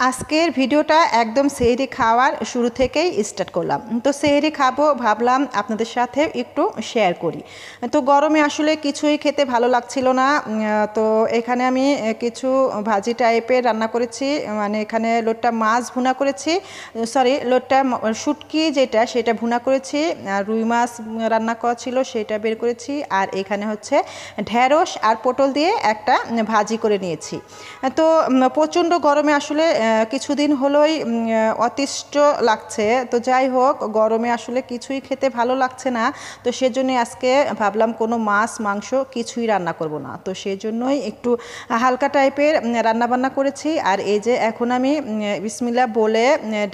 আজকের ভিডিওটা একদম সেহরি খাওয়ার শুরু থেকেই স্টার্ট করলাম। তো সেহরি খাব, ভাবলাম আপনাদের সাথে একটু শেয়ার করি। তো গরমে আসলে কিছুই খেতে ভালো লাগছিল না। তো এখানে আমি কিছু ভাজি টাইপের রান্না করেছি। মানে এখানে লোটটা মাছ ভুনা করেছি। সরি লোটটা শুটকি যেটা, সেটা ভুনা করেছি। আর রুই মাছ রান্না করা ছিল, সেটা বের করেছি। আর এখানে হচ্ছে ঢেঁড়স আর পটল দিয়ে একটা ভাজি করে নিয়েছি। তো প্রচণ্ড গরমে আসলে কিছুদিন হলোই অতিষ্ঠ লাগছে। তো যাই হোক, গরমে আসলে কিছুই খেতে ভালো লাগছে না। তো সেজন্য আজকে ভাবলাম কোনো মাছ, মাংস কিছুই রান্না করব না। তো সেজন্যই একটু হালকা টাইপের রান্না বান্না করেছি। আর এই যে এখন আমি বিসমিল্লা বলে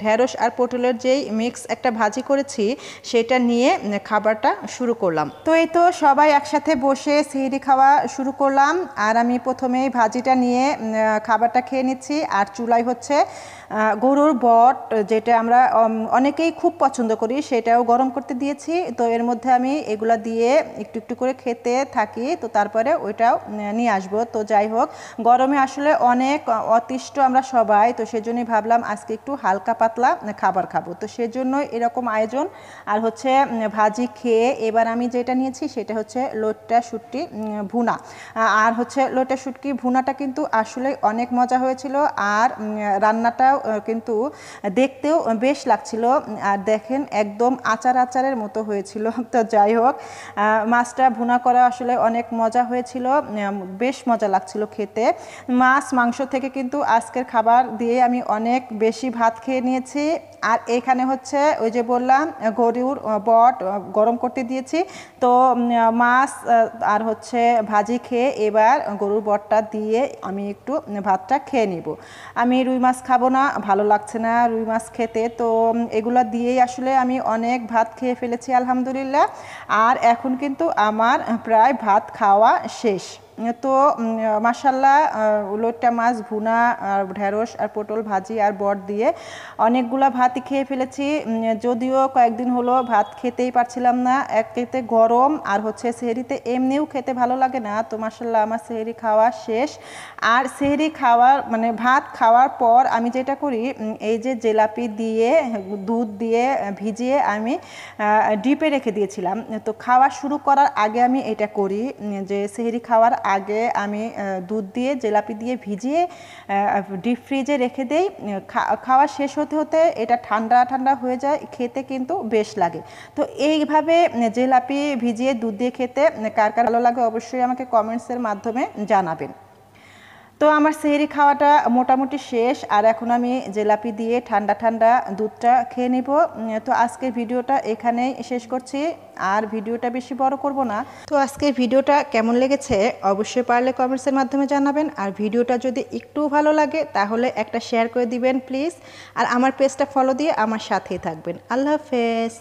ঢ্যাঁড়স আর পটলের যেই মিক্স একটা ভাজি করেছি, সেটা নিয়ে খাবারটা শুরু করলাম। তো এই তো সবাই একসাথে বসে সিহিরি খাওয়া শুরু করলাম। আর আমি প্রথমেই ভাজিটা নিয়ে খাবারটা খেয়ে নিচ্ছি। আর চুলাই হচ্ছে হচ্ছে গরুর বট, যেটা আমরা অনেকেই খুব পছন্দ করি, সেটাও গরম করতে দিয়েছি। তো এর মধ্যে আমি এগুলা দিয়ে একটু একটু করে খেতে থাকি, তো তারপরে ওইটাও নিয়ে আসব। তো যাই হোক, গরমে আসলে অনেক অতিষ্ঠ আমরা সবাই, তো সেজন্যই ভাবলাম আজকে একটু হালকা পাতলা খাবার খাব। তো সেজন্য এরকম আয়োজন। আর হচ্ছে ভাজি খেয়ে এবার আমি যেটা নিয়েছি, সেটা হচ্ছে লোটটা শুটকি ভুনা। আর হচ্ছে লোটটা শুটকি ভুনাটা কিন্তু আসলে অনেক মজা হয়েছিল। আর রান্নাটাও কিন্তু দেখতেও বেশ লাগছিল। আর দেখেন একদম আচার আচারের মতো হয়েছিল। তো যাই হোক মাছটা ভুনা করা আসলে অনেক মজা হয়েছিল। বেশ মজা লাগছিল খেতে। মাছ, মাংস থেকে কিন্তু আজকের খাবার দিয়ে আমি অনেক বেশি ভাত খেয়ে নিয়েছি। আর এখানে হচ্ছে ওই যে বললাম, গরুর বট গরম করতে দিয়েছি। তো মাছ আর হচ্ছে ভাজি খেয়ে এবার গরুর বটটা দিয়ে আমি একটু ভাতটা খেয়ে নিব। আমি রুই মাছ খাব না, ভালো লাগছে না রুই মাছ খেতে। তো এগুলো দিয়েই আসলে আমি অনেক ভাত খেয়ে ফেলেছি, আলহামদুলিল্লাহ। আর এখন কিন্তু আমার প্রায় ভাত খাওয়া শেষ। তো মাসাল্লাহ লোটটা মাছ, ভুনা, আর ঢেঁড়স আর পটল ভাজি, আর বট দিয়ে অনেকগুলো ভাতই খেয়ে ফেলেছি। যদিও কয়েকদিন হলো ভাত খেতেই পারছিলাম না। এক খেতে গরম আর হচ্ছে সেহরিতে এমনিও খেতে ভালো লাগে না। তো মাসাল্লাহ আমার সেহরি খাওয়া শেষ। আর সেহরি খাওয়ার মানে ভাত খাওয়ার পর আমি যেটা করি এই যে জেলাপি দিয়ে, দুধ দিয়ে ভিজিয়ে আমি ডিপে রেখে দিয়েছিলাম। তো খাওয়া শুরু করার আগে আমি এটা করি যে সেহরি খাওয়ার আগে আমি দুধ দিয়ে, জেলাপি দিয়ে ভিজিয়ে ডিপ ফ্রিজে রেখে দেই। খাওয়া শেষ হতে হতে এটা ঠান্ডা ঠান্ডা হয়ে যায়, খেতে কিন্তু বেশ লাগে। তো এইভাবে জেলাপি ভিজিয়ে দুধ দিয়ে খেতে কার কার ভালো লাগে অবশ্যই আমাকে কমেন্টসের মাধ্যমে জানাবেন। তো আমার সেহরি খাওয়াটা মোটামুটি শেষ, আর এখন আমি জেলাপি দিয়ে ঠান্ডা ঠান্ডা দুধটা খেয়ে নিব। তো আজকের ভিডিওটা এখানেই শেষ করছি, আর ভিডিওটা বেশি বড় করব না। তো আজকের ভিডিওটা কেমন লেগেছে অবশ্যই পারলে কমেন্টসের মাধ্যমে জানাবেন, আর ভিডিওটা যদি একটু ভালো লাগে তাহলে একটা শেয়ার করে দিবেন প্লিজ আর আমার পেজটা ফলো দিয়ে আমার সাথেই থাকবেন। আল্লাহ হাফেজ।